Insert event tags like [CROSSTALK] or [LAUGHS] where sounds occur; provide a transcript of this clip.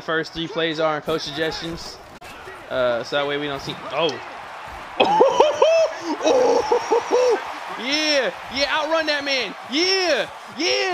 The first three plays are on coach suggestions. Uh, so that way we don't see. Oh. [LAUGHS] oh. [LAUGHS] Yeah. Yeah. Outrun that man. Yeah. Yeah.